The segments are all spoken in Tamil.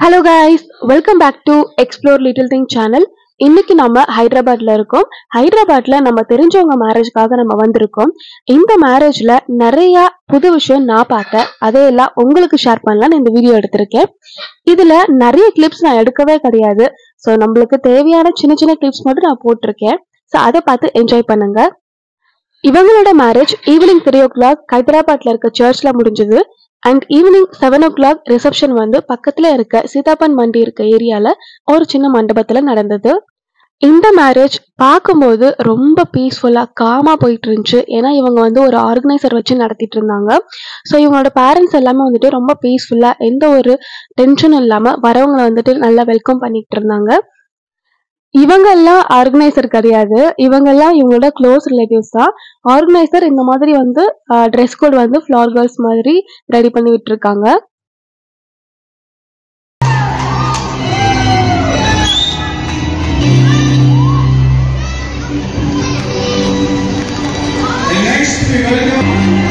Hello guys welcome back to explore little thing channel இன்னைக்கு நம்ம ஹைதராபாத்ல இருக்கோம். ஹைதராபாத்ல நம்ம தெரிஞ்சவங்க மேரேஜ்க்காக நம்ம வந்திருக்கோம். இந்த மேரேஜ்ல நிறைய புது விஷயம் நான் பார்த்தேன். அதையெல்லாம் உங்களுக்கு ஷேர் பண்ணலாம்னு இந்த வீடியோ எடுத்திருக்கேன். இதுல நிறைய கிளிப்ஸ் நான் எடுக்கவே கிடையாது. ஸோ நம்மளுக்கு தேவையான சின்ன சின்ன கிளிப்ஸ் மட்டும் நான் போட்டிருக்கேன். ஸோ அதை பார்த்து என்ஜாய் பண்ணுங்க. இவங்களோட marriage evening three o'clock ஹைதராபாத்ல இருக்க சர்ச்ல முடிஞ்சது. And evening seven o'clock reception வந்து பக்கத்தில் இருக்க சீதாப்பன் மண்டி இருக்க ஏரியாவில் ஒரு சின்ன மண்டபத்தில் நடந்தது. இந்த மேரேஜ் பார்க்கும்போது ரொம்ப பீஸ்ஃபுல்லாக காமாக போயிட்டு இருந்துச்சு ஏன்னா இவங்க வந்து ஒரு ஆர்கனைசர் வச்சு நடத்திட்டு இருந்தாங்க. ஸோ இவங்களோட பேரண்ட்ஸ் எல்லாமே வந்துட்டு ரொம்ப பீஸ்ஃபுல்லாக எந்த ஒரு டென்ஷனும் இல்லாமல் வரவங்களை வந்துட்டு நல்லா வெல்கம் பண்ணிகிட்டு இருந்தாங்க. இவங்க எல்லாம் ஆர்கனைசர் கிடையாது. இவங்க எல்லாம் இவங்களோட க்ளோஸ் ரிலேட்டிவ்ஸ் தான். ஆர்கனைசர் இந்த மாதிரி வந்து ட்ரெஸ் கோட் வந்து ஃப்ளார் கேர்ள்ஸ் மாதிரி ரெடி பண்ணி விட்டுருக்காங்க And next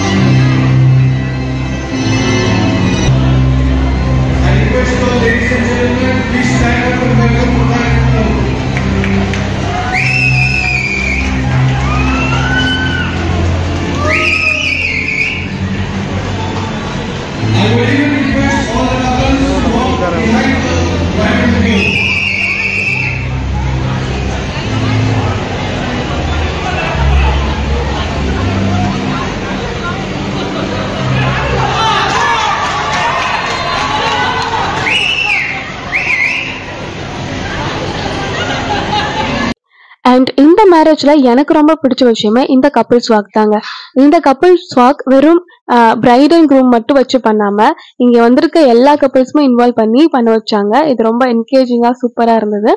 அண்ட் இந்த மேரேஜ்ல எனக்கு ரொம்ப பிடிச்ச விஷயமே இந்த கப்பிள்ஸ் வாக் தாங்க. இந்த கப்பிள்ஸ் வாக் வெறும் பிரைட் அண்ட் க்ரூம் மட்டும் வச்சு பண்ணாம இங்க வந்திருக்க எல்லா கப்பிள்ஸுமே இன்வால்வ் பண்ணி பண்ண வச்சாங்க. இது ரொம்ப என்கேஜிங்காக சூப்பரா இருந்தது.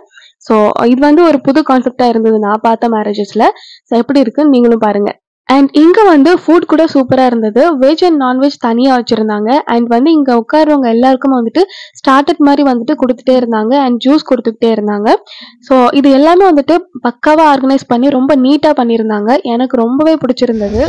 ஸோ இது வந்து ஒரு புது கான்செப்டா இருந்தது நான் பார்த்த மேரேஜஸ்ல ஸோ எப்படி இருக்குன்னு நீங்களும் பாருங்க. அண்ட் இங்கே வந்து ஃபுட் கூட சூப்பராக இருந்தது. வெஜ் அண்ட் நான்வெஜ் தனியாக வச்சுருந்தாங்க. அண்ட் வந்து இங்கே உட்கார்றவங்க எல்லாருக்கும் வந்துட்டு ஸ்டார்டட் மாதிரி வந்துட்டு கொடுத்துட்டே இருந்தாங்க. அண்ட் ஜூஸ் கொடுத்துக்கிட்டே இருந்தாங்க. ஸோ இது எல்லாமே வந்துட்டு பக்காவாக ஆர்கனைஸ் பண்ணி ரொம்ப நீட்டாக பண்ணியிருந்தாங்க. எனக்கு ரொம்பவே பிடிச்சிருந்தது.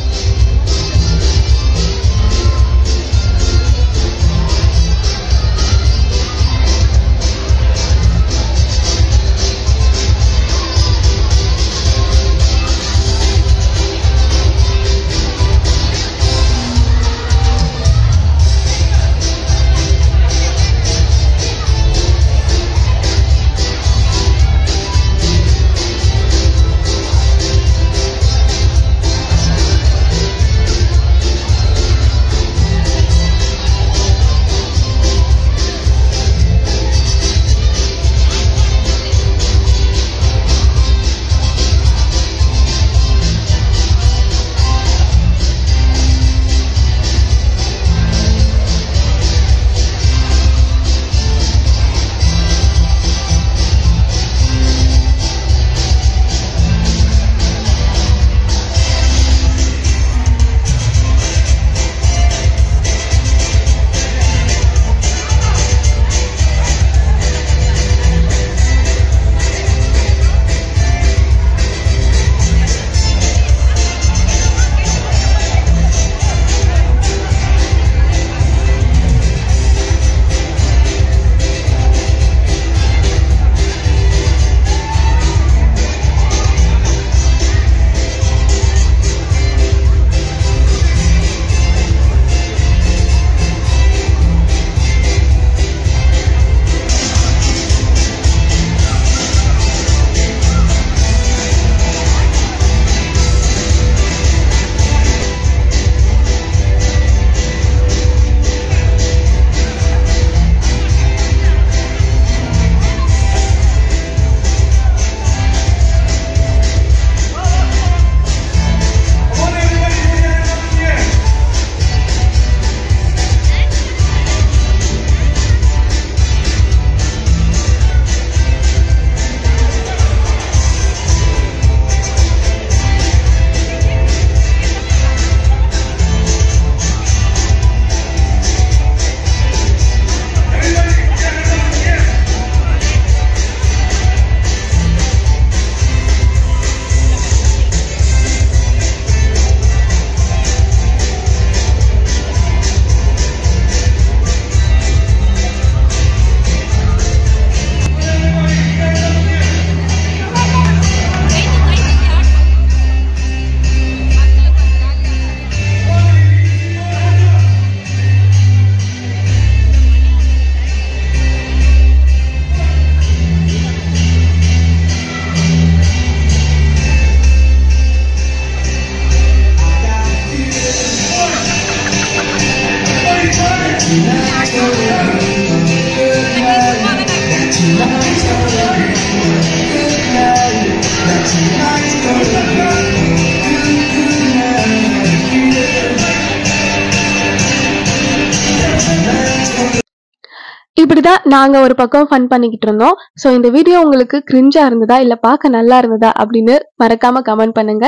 இப்படிதான் நாங்க ஒரு பக்கம் ஃபன் பண்ணிக்கிட்டு இருந்தோம். ஸோ இந்த வீடியோ உங்களுக்கு கிரிஞ்சா இருந்ததா இல்ல பார்க்க நல்லா இருந்ததா அப்படின்னு மறக்காம கமெண்ட் பண்ணுங்க.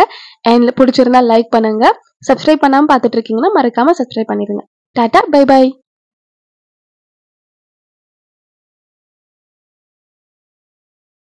அண்ட் பிடிச்சிருந்தா லைக் பண்ணுங்க. சப்ஸ்கிரைப் பண்ணாம பார்த்துட்டு இருக்கீங்கன்னா மறக்காம சப்ஸ்கிரைப் பண்ணிருங்க டாடா பை பை